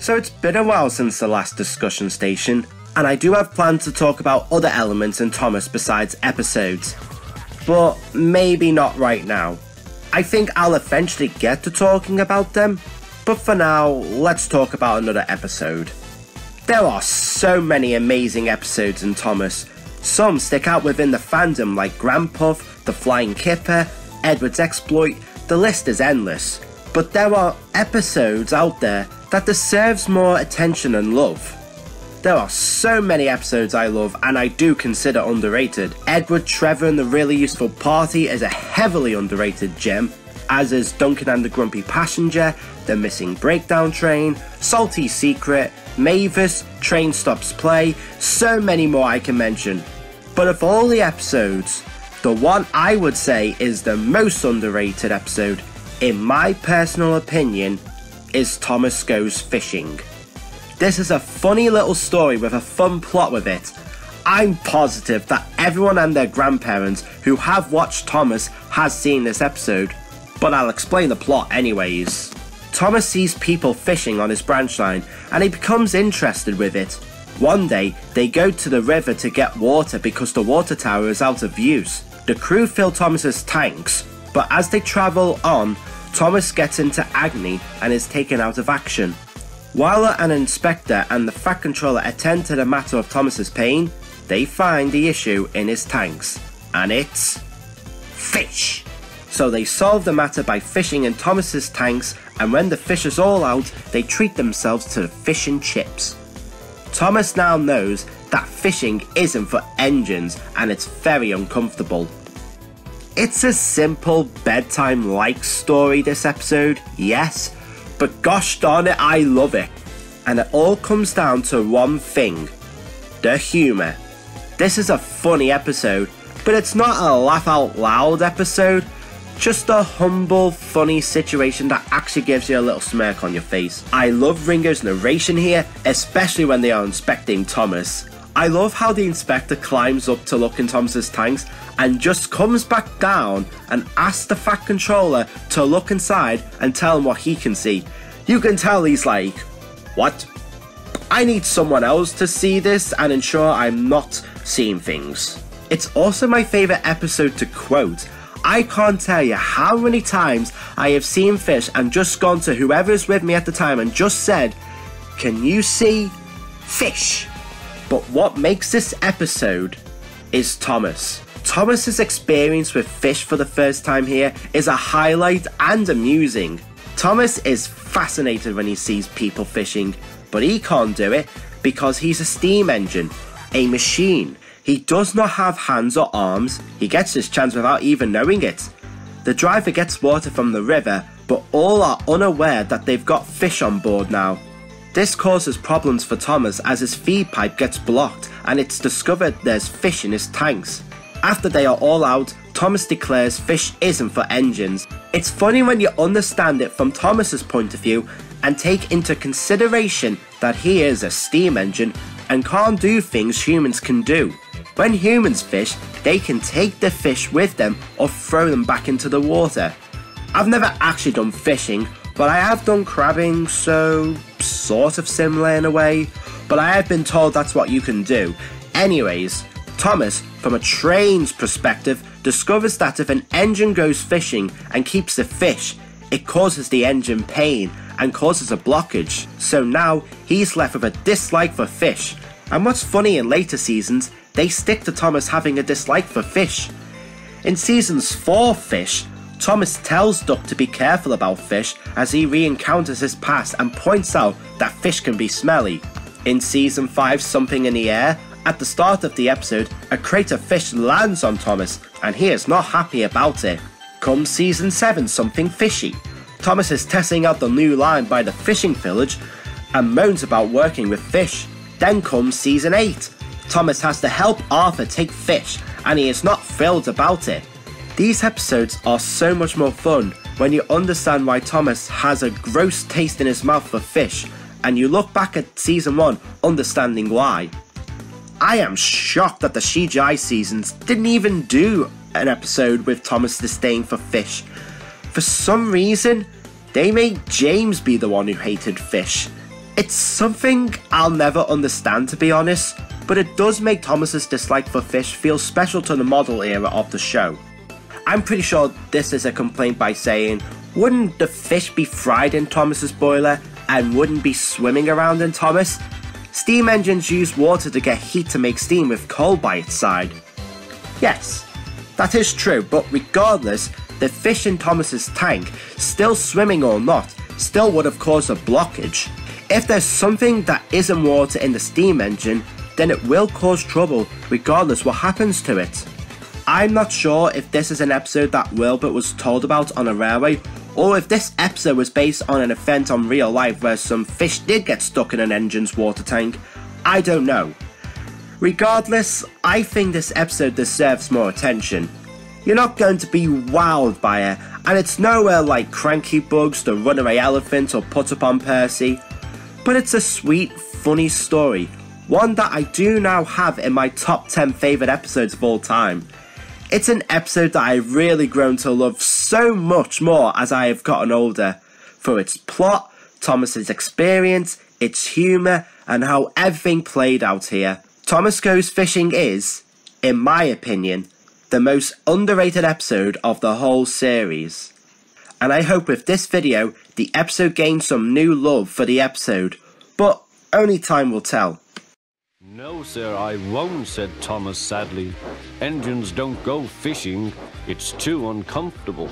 So it's been a while since the last discussion station, and I do have plans to talk about other elements in Thomas besides episodes. But maybe not right now. I think I'll eventually get to talking about them, but for now, let's talk about another episode. There are so many amazing episodes in Thomas. Some stick out within the fandom like Granpuff, The Flying Kipper, Edward's Exploit, the list is endless. But there are episodes out there that deserves more attention and love. There are so many episodes I love and I do consider underrated. Edward, Trevor, and the Really Useful Party is a heavily underrated gem, as is Duncan and the Grumpy Passenger, The Missing Breakdown Train, Salty Secret, Mavis, Train Stops Play, so many more I can mention. But of all the episodes, the one I would say is the most underrated episode, in my personal opinion, is Thomas Goes Fishing. This is a funny little story with a fun plot with it. I'm positive that everyone and their grandparents who have watched Thomas has seen this episode, but I'll explain the plot anyways. Thomas sees people fishing on his branch line and he becomes interested with it. One day, they go to the river to get water because the water tower is out of use. The crew fill Thomas's tanks, but as they travel on, Thomas gets into agony and is taken out of action. While an inspector and the Fat Controller attend to the matter of Thomas's pain, they find the issue in his tanks, and it's fish. So they solve the matter by fishing in Thomas's tanks, and when the fish is all out, they treat themselves to fish and chips. Thomas now knows that fishing isn't for engines and it's very uncomfortable. It's a simple bedtime like story this episode, yes, but gosh darn it, I love it. And it all comes down to one thing the humour. This is a funny episode, but it's not a laugh out loud episode, just a humble, funny situation that actually gives you a little smirk on your face. I love Ringo's narration here, especially when they are inspecting Thomas. I love how the inspector climbs up to look in Thomas's tanks and just comes back down and asks the Fat Controller to look inside and tell him what he can see. You can tell he's like, What? I need someone else to see this and ensure I'm not seeing things. It's also my favourite episode to quote. I can't tell you how many times I have seen fish and just gone to whoever is with me at the time and just said, Can you see fish? But what makes this episode is Thomas. Thomas's experience with fish for the first time here is a highlight and amusing. Thomas is fascinated when he sees people fishing, but he can't do it because he's a steam engine, a machine. He does not have hands or arms, he gets his chance without even knowing it. The driver gets water from the river, but all are unaware that they've got fish on board now. This causes problems for Thomas as his feed pipe gets blocked and it's discovered there's fish in his tanks. After they are all out, Thomas declares fish isn't for engines. It's funny when you understand it from Thomas's point of view and take into consideration that he is a steam engine and can't do things humans can do. When humans fish, they can take the fish with them or throw them back into the water. I've never actually done fishing, but I have done crabbing, so sort of similar in a way. But I have been told that's what you can do. Anyways, Thomas, from a train's perspective, discovers that if an engine goes fishing and keeps the fish, it causes the engine pain and causes a blockage. So now he's left with a dislike for fish. And what's funny in later seasons, they stick to Thomas having a dislike for fish. In seasons 4 Fish, Thomas tells Duck to be careful about fish as he re encounters his past and points out that fish can be smelly. In season 5 Something in the Air, at the start of the episode, a crate of fish lands on Thomas and he is not happy about it. Come season 7 Something Fishy, Thomas is testing out the new line by the fishing village and moans about working with fish. Then comes season 8. Thomas has to help Arthur take fish and he is not thrilled about it. These episodes are so much more fun when you understand why Thomas has a gross taste in his mouth for fish, and you look back at season 1 understanding why. I am shocked that the CGI seasons didn't even do an episode with Thomas' disdain for fish. For some reason, they made James be the one who hated fish. It's something I'll never understand to be honest, but it does make Thomas's dislike for fish feel special to the model era of the show. I'm pretty sure this is a complaint by saying, wouldn't the fish be fried in Thomas's boiler and wouldn't be swimming around in Thomas? Steam engines use water to get heat to make steam with coal by its side. Yes, that is true, but regardless, the fish in Thomas's tank, still swimming or not, still would have caused a blockage. If there's something that isn't water in the steam engine, then it will cause trouble regardless what happens to it. I'm not sure if this is an episode that Wilbert was told about on a railway, or if this episode was based on an event on real life where some fish did get stuck in an engine's water tank. I don't know. Regardless, I think this episode deserves more attention. You're not going to be wowed by it, and it's nowhere like Cranky Bugs, The Runaway Elephant, or Put Upon Percy. But it's a sweet, funny story, one that I do now have in my top 10 favourite episodes of all time. It's an episode that I've really grown to love so much more as I have gotten older, for its plot, Thomas's experience, its humour, and how everything played out here. Thomas Goes Fishing is, in my opinion, the most underrated episode of the whole series. And I hope with this video, the episode gains some new love for the episode, but only time will tell. No, sir, I won't, said Thomas sadly. Engines don't go fishing. It's too uncomfortable.